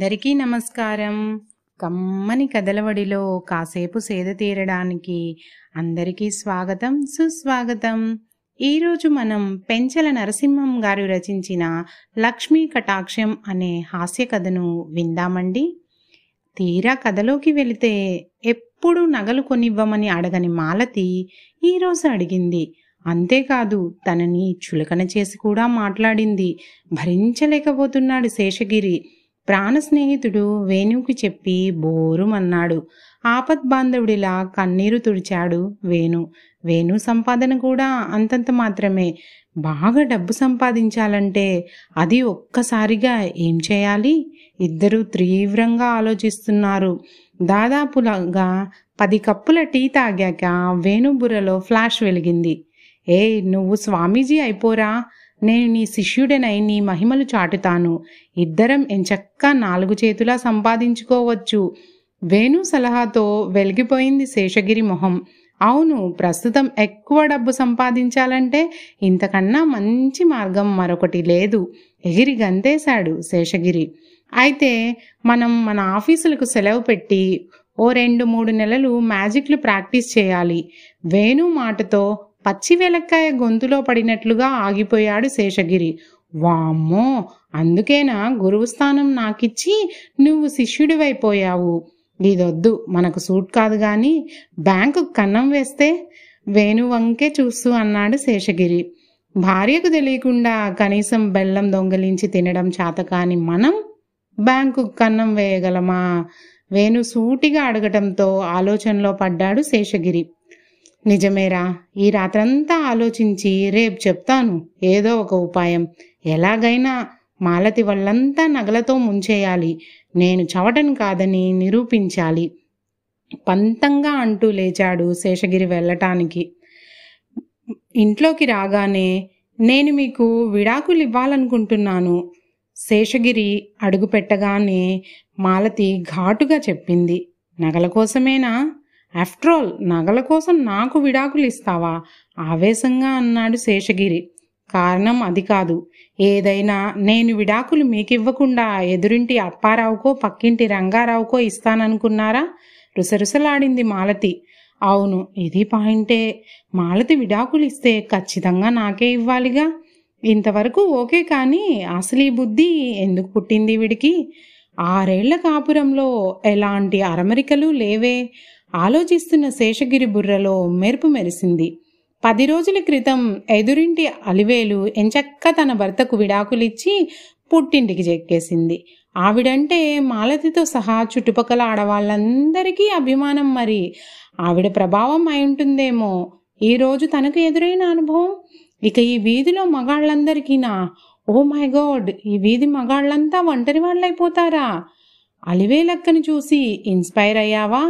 అందరికీ నమస్కారం. కమ్మని కదలవడిలో కాసేపు సేద తీరడానికి అందరికీ స్వాగతం సుస్వాగతం. ఈరోజు మనం పెంచల నరసింహం గారు రచించిన లక్ష్మీ కటాక్షం అనే హాస్య కథను విందామండి. తీరా కథలోకి వెళితే ఎప్పుడు నగలు కొనివ్వమని అడగని మాలతి ఈరోజు అడిగింది. అంతేకాదు తనని చులకన చేసి కూడా మాట్లాడింది. భరించలేకపోతున్నాడు శేషగిరి. ప్రాణ స్నేహితుడు వేణుకి చెప్పి బోరుమన్నాడు. ఆపద్బాంధవుడిలా కన్నీరు తుడిచాడు వేణు. వేణు సంపాదన కూడా అంతంత మాత్రమే. బాగా డబ్బు సంపాదించాలంటే అది ఒక్కసారిగా ఏం చేయాలి? ఇద్దరూ తీవ్రంగా ఆలోచిస్తున్నారు. దాదాపులాగా పది కప్పుల టీ తాగాక వేణు బుర్రలో ఫ్లాష్ వెలిగింది. ఏ నువ్వు స్వామీజీ అయిపోరా. నేను నీ శిష్యుడనై నీ మహిమలు చాటుతాను. ఇద్దరం ఎంచక్క నాలుగు చేతులా సంపాదించుకోవచ్చు. వేణు సలహాతో వెలిగిపోయింది శేషగిరి మొహం. అవును ప్రస్తుతం ఎక్కువ డబ్బు సంపాదించాలంటే ఇంతకన్నా మంచి మార్గం మరొకటి లేదు. ఎగిరి గంతేశాడు శేషగిరి. అయితే మనం మన ఆఫీసులకు సెలవు పెట్టి ఓ రెండు మూడు నెలలు మ్యాజిక్లు ప్రాక్టీస్ చేయాలి. వేణు మాటతో పచ్చి వెలక్కాయ గొంతులో పడినట్లుగా ఆగిపోయాడు శేషగిరి. వామ్మో! అందుకేనా గురువు స్థానం నాకిచ్చి నువ్వు శిష్యుడివైపోయావు. ఇదొద్దు మనకు సూట్ కాదు కానీ బ్యాంకు కన్నం వేస్తే వేణువంకే చూస్తూ అన్నాడు శేషగిరి. భార్యకు తెలియకుండా కనీసం బెల్లం దొంగలించి తినడం చేతకాని మనం బ్యాంకు కన్నం వేయగలమా? వేణు సూటిగా అడగటంతో ఆలోచనలో పడ్డాడు శేషగిరి. నిజమేరా ఈ రాత్రంతా ఆలోచించి రేపు చెప్తాను. ఏదో ఒక ఉపాయం. ఎలాగైనా మాలతి వాళ్ళంతా నగలతో ముంచేయాలి. నేను చవటం కాదని నిరూపించాలి. పంతంగా అంటూ లేచాడు శేషగిరి వెళ్ళటానికి. ఇంట్లోకి రాగానే నేను మీకు విడాకులు ఇవ్వాలనుకుంటున్నాను. శేషగిరి అడుగుపెట్టగానే మాలతి ఘాటుగా చెప్పింది. నగల కోసమేనా? ఆఫ్టర్ ఆల్ నగల కోసం నాకు విడాకులు ఇస్తావా? ఆవేశంగా అన్నాడు శేషగిరి. కారణం అది కాదు. ఏదైనా నేను విడాకులు మీకివ్వకుండా ఎదురింటి అప్పారావుకో పక్కింటి రంగారావుకో ఇస్తాననుకున్నారా? రుసరుసలాడింది మాలతి. అవును ఇది పాయింటే. మాలతి విడాకులు ఇస్తే ఖచ్చితంగా నాకే ఇవ్వాలిగా. ఇంతవరకు ఓకే కానీ అసలు ఈ బుద్ధి ఎందుకు పుట్టింది వీడికి? ఆరేళ్ళ కాపురంలో ఎలాంటి అరమరికలు లేవే. ఆలోచిస్తున్న శేషగిరి బుర్రలో మెరుపు మెరిసింది. పది రోజుల క్రితం ఎదురింటి అలివేలు ఎంచక్క తన భర్తకు విడాకులిచ్చి పుట్టింటికి చెక్కేసింది. ఆవిడంటే మాలతితో సహా చుట్టుపక్కల ఆడవాళ్ళందరికీ అభిమానం మరి. ఆవిడ ప్రభావం అయి ఉంటుందేమో? ఈరోజు తనకు ఎదురైన అనుభవం? ఇక ఈ వీధిలో మగాళ్ళందరికీనా ఓ మై గాడ్! ఈ వీధి మగాళ్ళంతా ఒంటరి వాళ్ళైపోతారా అలివేలక్కను చూసి ఇన్స్పైర్ అయ్యావా?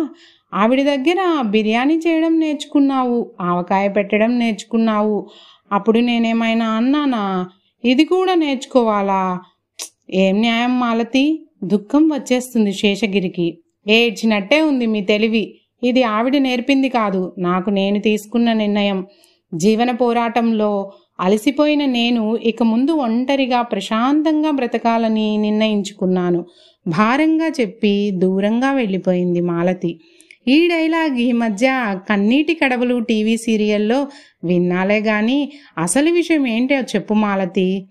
ఆవిడ దగ్గర బిర్యానీ చేయడం నేర్చుకున్నావు ఆవకాయ పెట్టడం నేర్చుకున్నావు. అప్పుడు నేనేమైనా అన్నానా? ఇది కూడా నేర్చుకోవాలా? ఏం న్యాయం మాలతి? దుఃఖం వచ్చేస్తుంది శేషగిరికి. ఏడ్చినట్టే ఉంది మీ తెలివి. ఇది ఆవిడ నేర్పింది కాదు నాకు నేను తీసుకున్న నిర్ణయం. జీవన పోరాటంలో అలసిపోయిన నేను ఇక ముందు ఒంటరిగా ప్రశాంతంగా బ్రతకాలని నిర్ణయించుకున్నాను. భారంగా చెప్పి దూరంగా వెళ్ళిపోయింది మాలతి. ఈ డైలాగ్ ఈ మధ్య కన్నీటి కడవలు టీవీ సీరియల్లో విన్నాలే గాని అసలు విషయం ఏంటో చెప్పు మాలతి.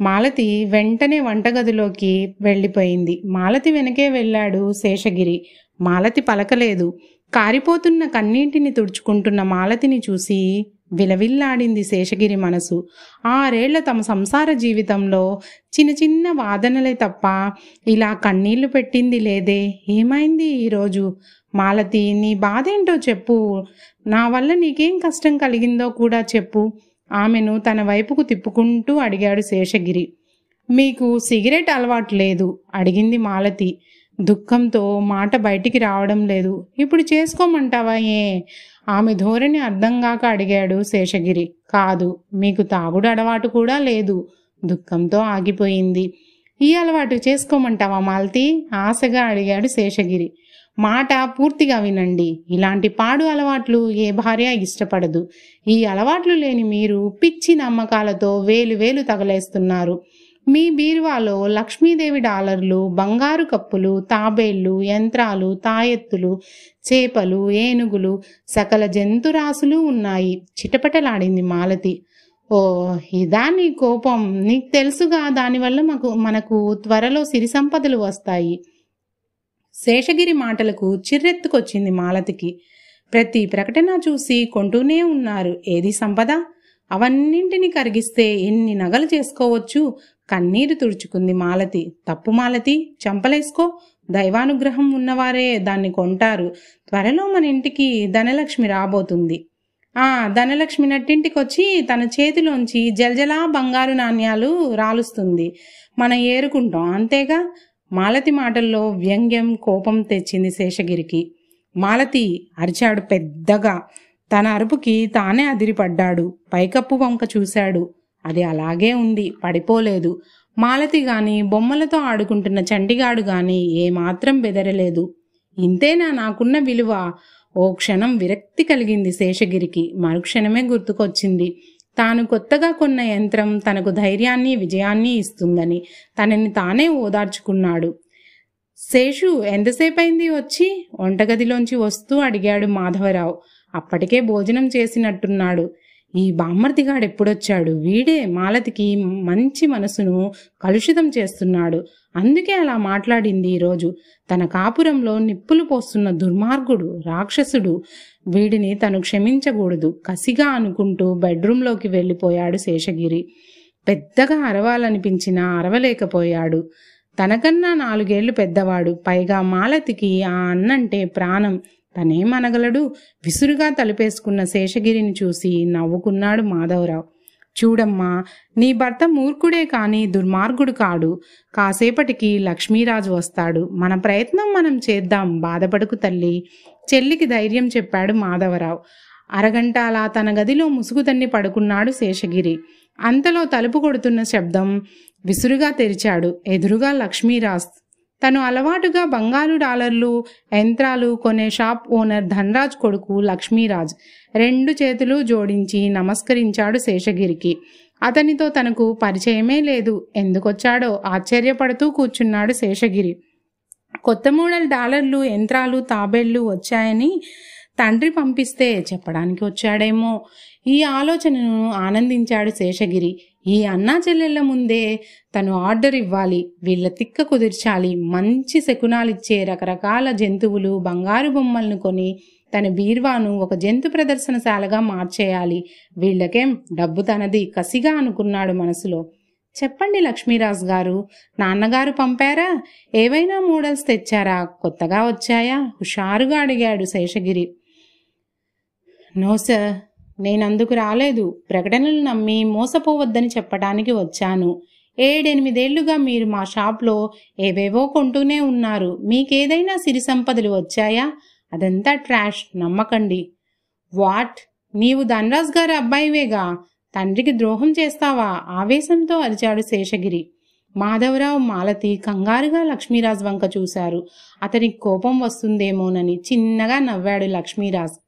మాలతి వెంటనే వంటగదిలోకి వెళ్ళిపోయింది. మాలతి వెనకే వెళ్ళాడు శేషగిరి. మాలతి పలకలేదు. కారిపోతున్న కన్నీటిని తుడుచుకుంటున్న మాలతిని చూసి విలవిల్లాడింది శేషగిరి మనసు. ఆరేళ్ళ తమ సంసార జీవితంలో చిన్న చిన్న వాదనలే తప్ప ఇలా కన్నీళ్ళు పెట్టింది లేదే. ఏమైంది ఈరోజు? మాలతి నీ బాధేంటో చెప్పు. నా వల్ల నీకేం కష్టం కలిగిందో కూడా చెప్పు. ఆమెను తన వైపుకు తిప్పుకుంటూ అడిగాడు శేషగిరి. మీకు సిగరెట్ అలవాటు లేదు అడిగింది మాలతి. దుఃఖంతో మాట బయటికి రావడం లేదు. ఇప్పుడు చేసుకోమంటావా ఏ? ఆమె ధోరణి అర్థంగాక అడిగాడు శేషగిరి. కాదు మీకు తాగుడు అలవాటు కూడా లేదు. దుఃఖంతో ఆగిపోయింది. ఈ అలవాటు చేసుకోమంటావా మాలతి? ఆశగా అడిగాడు శేషగిరి. మాట పూర్తిగా వినండి. ఇలాంటి పాడు అలవాట్లు ఏ భార్య ఇష్టపడదు. ఈ అలవాట్లు లేని మీరు పిచ్చి నమ్మకాలతో వేలు వేలు తగలేస్తున్నారు. మీ బీరువాలో లక్ష్మీదేవి డాలర్లు బంగారు కప్పులు తాబేళ్ళు యంత్రాలు తాయెత్తులు చేపలు ఏనుగులు సకల జంతురాశులు ఉన్నాయి. చిటపటలాడింది మాలతి. ఓ ఇదా నీ కోపం? నీకు తెలుసుగా దానివల్ల మాకు మనకు త్వరలో సిరి సంపదలు వస్తాయి. శేషగిరి మాటలకు చిర్రెత్తుకొచ్చింది మాలతికి. ప్రతి ప్రకటన చూసి కొంటూనే ఉన్నారు. ఏది సంపద? అవన్నింటిని కరిగిస్తే ఎన్ని నగలు చేసుకోవచ్చు? కన్నీరు తుడుచుకుంది మాలతి. తప్పు మాలతి చంపలేసుకో. దైవానుగ్రహం ఉన్నవారే దాన్ని కొంటారు. త్వరలో మన ఇంటికి ధనలక్ష్మి రాబోతుంది. ఆ ధనలక్ష్మి నట్టింటికొచ్చి తన చేతిలోంచి జల్జలా బంగారు నాణ్యాలు రాలుస్తుంది. మనం ఏరుకుంటాం అంతేగా? మాలతి మాటల్లో వ్యంగ్యం కోపం తెచ్చింది శేషగిరికి. మాలతి అరిచాడు పెద్దగా. తన అరుపుకి తానే అదిరిపడ్డాడు. పైకప్పు వంక చూశాడు. అది అలాగే ఉంది పడిపోలేదు. మాలతి గాని బొమ్మలతో ఆడుకుంటున్న చంటిగాడు గాని ఏమాత్రం బెదరలేదు. ఇంతేనా నాకున్న విలువ? ఓ క్షణం విరక్తి కలిగింది శేషగిరికి. మరుక్షణమే గుర్తుకొచ్చింది. తాను కొత్తగా కొన్న యంత్రం తనకు ధైర్యాన్ని విజయాన్ని ఇస్తుందని తనని తానే ఓదార్చుకున్నాడు. శేషు ఎంతసేపు అయింది వచ్చి? వంటగదిలోంచి వస్తూ అడిగాడు మాధవరావు. అప్పటికే భోజనం చేసినట్టున్నాడు. ఈ బామ్మర్తిగాడు ఎప్పుడొచ్చాడు? వీడే మాలతికి మంచి మనసును కలుషితం చేస్తున్నాడు. అందుకే అలా మాట్లాడింది ఈరోజు తన కాపురంలో నిప్పులు పోస్తున్న దుర్మార్గుడు రాక్షసుడు వీడిని తను క్షమించకూడదు కసిగా అనుకుంటూ బెడ్రూంలోకి వెళ్ళిపోయాడు శేషగిరి. పెద్దగా అరవాలనిపించినా అరవలేకపోయాడు. తనకన్నా నాలుగేళ్ళు పెద్దవాడు. పైగా మాలతికి ఆ అన్నంటే ప్రాణం. తనేమనగలడు విసురుగా తలుపేసుకున్న శేషగిరిని చూసి నవ్వుకున్నాడు మాధవరావు. చూడమ్మా నీ భర్త మూర్ఖుడే కాని దుర్మార్గుడు కాడు. కాసేపటికి లక్ష్మీరాజు వస్తాడు. మన ప్రయత్నం మనం చేద్దాం. బాధపడుకు తల్లి. చెల్లికి ధైర్యం చెప్పాడు మాధవరావు. అరగంట అలా తన గదిలో ముసుగు తన్ని పడుకున్నాడు శేషగిరి. అంతలో తలుపు కొడుతున్న శబ్దం విసురుగా తెరిచాడు. ఎదురుగా లక్ష్మీరాజ్ తను అలవాటుగా బంగారు డాలర్లు యంత్రాలు కొనే షాప్ ఓనర్ ధనరాజ్ కొడుకు లక్ష్మీరాజ్. రెండు చేతులు జోడించి నమస్కరించాడు శేషగిరికి. అతనితో తనకు పరిచయమే లేదు. ఎందుకొచ్చాడో ఆశ్చర్యపడుతూ కూర్చున్నాడు శేషగిరి. కొత్త మోడల్ డాలర్లు యంత్రాలు తాబేళ్ళు వచ్చాయని తండ్రి పంపిస్తే చెప్పడానికి వచ్చాడేమో. ఈ ఆలోచనను ఆనందించాడు శేషగిరి. ఈ అన్నా చెల్లెళ్ళ ముందే తను ఆర్డర్ ఇవ్వాలి వీళ్ళ తిక్క కుదిర్చాలి మంచి శకునాలిచ్చే రకరకాల జంతువులు బంగారు బొమ్మలను కొని తన బీర్వాను ఒక జంతు ప్రదర్శనశాలగా మార్చేయాలి. వీళ్ళకేం డబ్బు తనది కసిగా అనుకున్నాడు మనసులో. చెప్పండి లక్ష్మీరాజ్ గారు నాన్నగారు పంపారా? ఏవైనా మోడల్స్ తెచ్చారా? కొత్తగా వచ్చాయా? హుషారుగా అడిగాడు శేషగిరి. No sir. నేనందుకు రాలేదు. ప్రకటనలు నమ్మి మోసపోవద్దని చెప్పడానికి వచ్చాను. ఏడెనిమిదేళ్ళుగా మీరు మా షాప్లో ఏవేవో కొంటూనే ఉన్నారు. మీకేదైనా సిరి సంపదలు వచ్చాయా? అదంతా ట్రాష్. నమ్మకండి. వాట్? నీవు ధనరాజ్ గారి అబ్బాయివేగా? తండ్రికి ద్రోహం చేస్తావా? ఆవేశంతో అరిచాడు శేషగిరి. మాధవరావు మాలతి కంగారుగా లక్ష్మీరాజ్ వంక చూశారు. అతనికి కోపం వస్తుందేమోనని చిన్నగా నవ్వాడు లక్ష్మీరాజ్.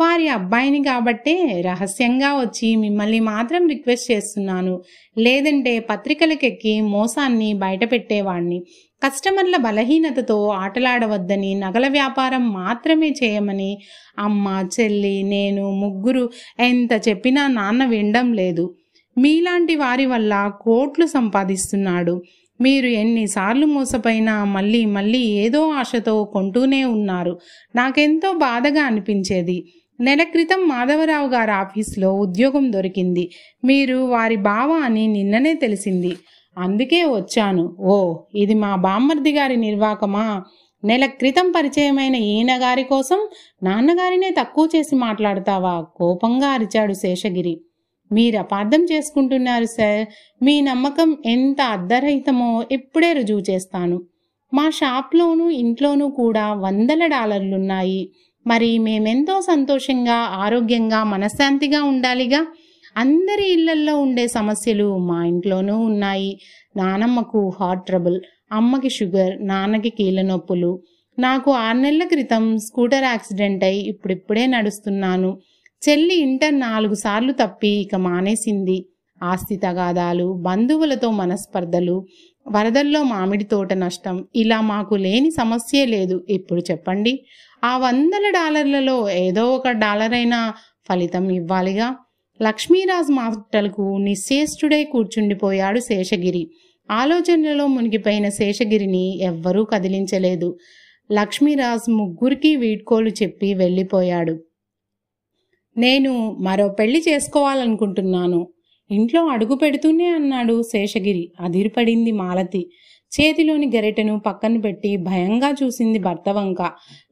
వారి అబ్బాయిని కాబట్టే రహస్యంగా వచ్చి మిమ్మల్ని మాత్రం రిక్వెస్ట్ చేస్తున్నాను. లేదంటే పత్రికలకెక్కి మోసాన్ని బయటపెట్టేవాణ్ణి. కస్టమర్ల బలహీనతతో ఆటలాడవద్దని నగల వ్యాపారం మాత్రమే చేయమని అమ్మ చెల్లి నేను ముగ్గురు ఎంత చెప్పినా నాన్న వినడం లేదు. మీలాంటి వారి వల్ల కోట్లు సంపాదిస్తున్నాడు. మీరు ఎన్నిసార్లు మోసపోయినా మళ్ళీ మళ్ళీ ఏదో ఆశతో కొంటూనే ఉన్నారు. నాకెంతో బాధగా అనిపించేది. నెల క్రితం మాధవరావు గారి ఆఫీస్లో ఉద్యోగం దొరికింది. మీరు వారి బావ అని నిన్ననే తెలిసింది. అందుకే వచ్చాను. ఓ ఇది మా బామ్మర్ది గారి నిర్వాకమా? నెల క్రితం పరిచయమైన ఈయన గారి కోసం నాన్నగారినే తక్కువ చేసి మాట్లాడతావా? కోపంగా అరిచాడు శేషగిరి. మీరు అపార్థం చేసుకుంటున్నారు సార్. మీ నమ్మకం ఎంత అర్ధరహితమో ఇప్పుడే రుజువు చేస్తాను. మా షాప్లోనూ ఇంట్లోనూ కూడా వందల డాలర్లున్నాయి. మరి మేమెంతో సంతోషంగా ఆరోగ్యంగా మనశ్శాంతిగా ఉండాలిగా. అందరి ఇళ్ళల్లో ఉండే సమస్యలు మా ఇంట్లోనూ ఉన్నాయి. నానమ్మకు హార్ట్ ట్రబుల్ అమ్మకి షుగర్ నాన్నకి కీళ్ళ నొప్పులు. నాకు ఆరు నెలల క్రితం స్కూటర్ యాక్సిడెంట్ అయి ఇప్పుడిప్పుడే నడుస్తున్నాను. చెల్లి ఇంటర్ నాలుగు సార్లు తప్పి ఇక మానేసింది. ఆస్తి తగాదాలు బంధువులతో మనస్పర్ధలు వరదల్లో మామిడి తోట నష్టం. ఇలా మాకు లేని సమస్యే లేదు. ఇప్పుడు చెప్పండి. ఆ వందల డాలర్లలో ఏదో ఒక డాలర్ అయినా ఫలితం ఇవ్వాలిగా. లక్ష్మీరాజ్ మాటలకు నిశ్చేష్టుడై కూర్చుండిపోయాడు శేషగిరి. ఆలోచనలలో మునిగిపోయిన శేషగిరిని ఎవ్వరూ కదిలించలేదు. లక్ష్మీరాజ్ ముగ్గురికి వీడ్కోలు చెప్పి వెళ్ళిపోయాడు. నేను మరో పెళ్ళి చేసుకోవాలనుకుంటున్నాను. ఇంట్లో అడుగు పెడుతూనే అన్నాడు శేషగిరి. అదిరిపడింది మాలతి. చేతిలోని గరిటెను పక్కన పెట్టి భయంగా చూసింది భర్త వంక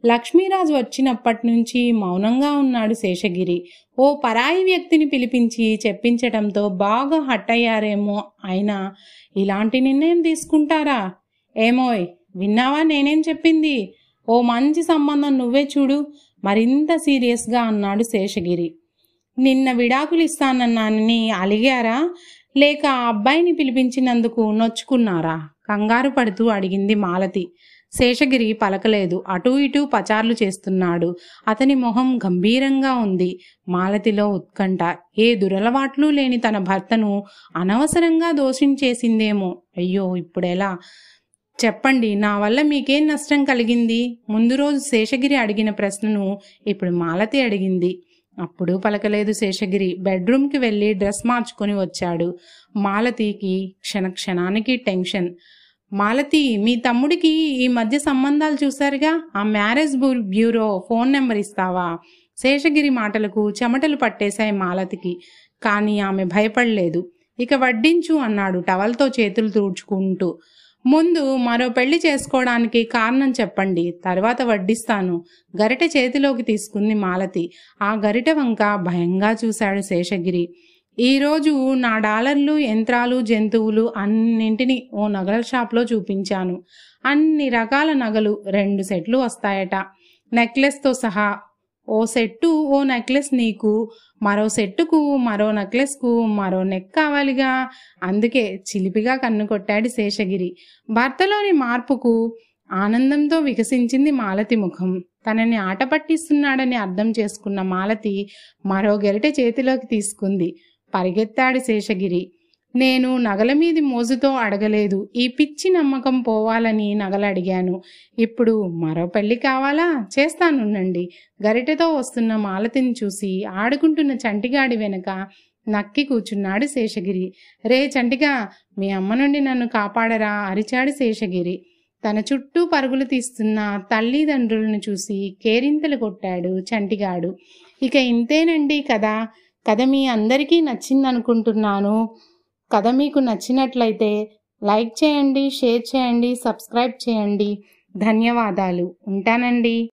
లక్ష్మీరాజు వచ్చినప్పటి నుంచి మౌనంగా ఉన్నాడు శేషగిరి. ఓ పరాయి వ్యక్తిని పిలిపించి చెప్పించటంతో బాగా హట్ అయ్యారేమో అయినా ఇలాంటి నిర్ణయం తీసుకుంటారా? ఏమోయ్ విన్నావా నేనేం చెప్పింది? ఓ మంచి సంబంధం నువ్వే చూడు మరింత సీరియస్గా అన్నాడు శేషగిరి. నిన్న విడాకులిస్తానన్నానని అలిగారా? లేక ఆ అబ్బాయిని పిలిపించినందుకు నొచ్చుకున్నారా? కంగారు పడుతూ అడిగింది మాలతి. శేషగిరి పలకలేదు. అటూ ఇటూ పచార్లు చేస్తున్నాడు. అతని మొహం గంభీరంగా ఉంది. మాలతిలో ఉత్కంఠ. ఏ దురలవాట్లు లేని తన భర్తను అనవసరంగా దోషించేసిందేమో. అయ్యో ఇప్పుడెలా? చెప్పండి నా వల్ల మీకేం నష్టం కలిగింది? ముందు రోజు శేషగిరి అడిగిన ప్రశ్నను ఇప్పుడు మాలతి అడిగింది. అప్పుడు పలకలేదు శేషగిరి. బెడ్రూమ్కి వెళ్ళి డ్రెస్ మార్చుకొని వచ్చాడు. మాలతికి క్షణ క్షణానికి టెన్షన్. మాలతి మీ తమ్ముడికి ఈ మధ్య సంబంధాలు చూశారుగా? ఆ marriage bu- bureau phone number ఇస్తావా? శేషగిరి మాటలకు చెమటలు పట్టేశాయి మాలతికి. కానీ ఆమె భయపడలేదు. ఇక వడ్డించు అన్నాడు టవల్తో చేతులు తుడుచుకుంటూ. ముందు మరో పెళ్ళి చేసుకోవడానికి కారణం చెప్పండి తర్వాత వడ్డిస్తాను. గరిట చేతిలోకి తీసుకుంది మాలతి. ఆ గరిట వంక భయంగా చూశాడు శేషగిరి. ఈరోజు నా డాలర్లు యంత్రాలు జంతువులు అన్నింటినీ ఓ నగల షాప్లో చూపించాను. అన్ని రకాల నగలు రెండు సెట్లు వస్తాయట. నెక్లెస్తో సహా ఓ సెట్టు ఓ నెక్లెస్ నీకు. మరో సెట్టుకు మరో నెక్లెస్కు మరో నెక్ కావాలిగా. అందుకే చిలిపిగా కన్ను కొట్టాడు శేషగిరి. భర్తలోని మార్పుకు ఆనందంతో వికసించింది మాలతి ముఖం. తనని ఆట పట్టిస్తున్నాడని అర్థం చేసుకున్న మాలతి మరో గెరిటె చేతిలోకి తీసుకుంది. పరిగెత్తాడు శేషగిరి. నేను నగల మీది మోజుతో అడగలేదు. ఈ పిచ్చి నమ్మకం పోవాలని నగలడిగాను ఇప్పుడు మరో పెళ్ళి కావాలా? చేస్తానుండండి గరిటెతో వస్తున్న మాలతిని చూసి ఆడుకుంటున్న చంటిగాడి వెనక నక్కి కూర్చున్నాడు శేషగిరి. రే చంటిగా మీ అమ్మ నుండి నన్ను కాపాడరా? అరిచాడు శేషగిరి. తన చుట్టూ పరుగులు తీస్తున్న తల్లిదండ్రులను చూసి కేరింతలు కొట్టాడు చంటిగాడు. ఇక ఇంతేనండి కదా? కథ మీ అందరికీ నచ్చిందనుకుంటున్నాను. కథ మీకు నచ్చినట్లయితే లైక్ చేయండి షేర్ చేయండి సబ్స్క్రైబ్ చేయండి. ధన్యవాదాలు. ఉంటానండి.